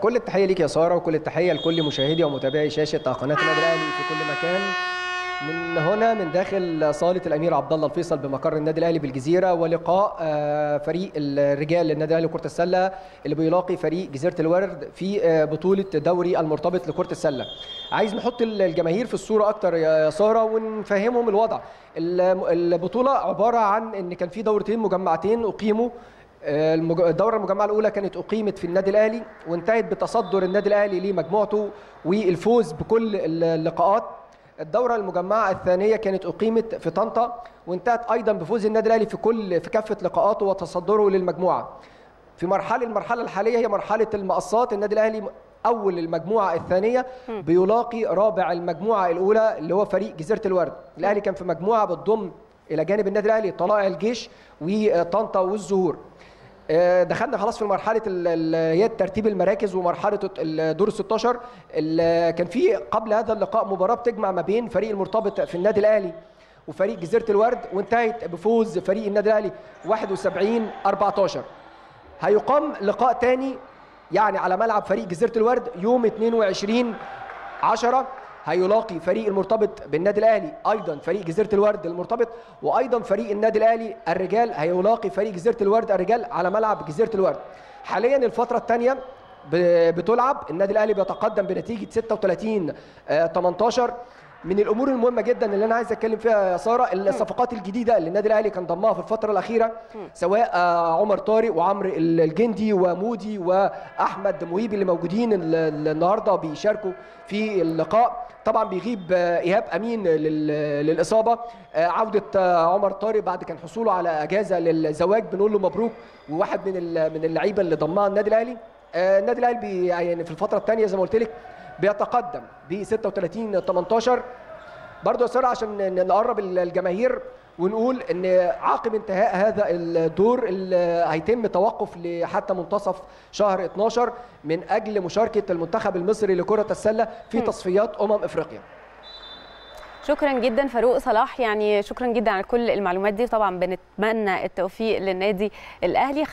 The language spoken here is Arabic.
كل التحية ليك يا سارة وكل التحية لكل مشاهدي ومتابعي شاشة قناة النادي الاهلي في كل مكان من هنا من داخل صالة الأمير عبد الله الفيصل بمقر النادي الأهلي بالجزيرة ولقاء فريق الرجال للنادي الأهلي لكره السلة اللي بيلاقي فريق جزيرة الورد في بطولة دوري المرتبط لكرة السلة. عايز نحط الجماهير في الصورة أكتر يا سارة ونفهمهم الوضع. البطولة عبارة عن إن كان في دورتين مجمعتين أقيموا الدورة المجمعة الأولى كانت أقيمت في النادي الأهلي وانتهت بتصدر النادي الأهلي لمجموعته والفوز بكل اللقاءات. الدورة المجمعة الثانية كانت أقيمت في طنطا وانتهت أيضا بفوز النادي الأهلي في كل في كافة لقاءاته وتصدره للمجموعة. في مرحلة المرحلة الحالية هي مرحلة المقصات. النادي الأهلي أول المجموعة الثانية بيلاقي رابع المجموعة الأولى اللي هو فريق جزيرة الورد الأهلي كان في مجموعة بتضم إلى جانب النادي الأهلي طلائع الجيش وطنطا والزهور. دخلنا خلاص في مرحلة هي ترتيب المراكز ومرحلة الدور ال 16 كان في قبل هذا اللقاء مباراة بتجمع ما بين فريق المرتبط في النادي الأهلي وفريق جزيرة الورد وانتهت بفوز فريق النادي الأهلي 71 14 هيقام لقاء ثاني يعني على ملعب فريق جزيرة الورد يوم 22 10 هيلاقي فريق المرتبط بالنادي الأهلي أيضا فريق جزيرة الورد المرتبط وأيضا فريق النادي الأهلي الرجال هيلاقي فريق جزيرة الورد الرجال على ملعب جزيرة الورد. حاليا الفترة الثانية بتلعب النادي الأهلي بيتقدم بنتيجة 36 18 من الأمور المهمة جدا اللي أنا عايز أتكلم فيها يا سارة الصفقات الجديدة اللي النادي الأهلي كان ضمها في الفترة الأخيرة سواء عمر طارق وعمرو الجندي ومودي وأحمد مهيب اللي موجودين النهارده بيشاركوا في اللقاء. طبعا بيغيب إيهاب أمين للإصابة. عودة عمر طارق بعد كان حصوله على أجازة للزواج بنقول له مبروك وواحد من من اللعيبة اللي ضمها النادي الأهلي. النادي الأهلي يعني في الفترة الثانية زي ما قلت لك بيتقدم. ب 36 18 برضه يا سارة عشان نقرب الجماهير ونقول إن عقب انتهاء هذا الدور اللي هيتم توقف حتى منتصف شهر 12 من أجل مشاركة المنتخب المصري لكرة السلة في تصفيات أمم إفريقيا. شكرا جدا فاروق صلاح. يعني شكرا جدا على كل المعلومات دي. طبعا بنتمنى التوفيق للنادي الأهلي.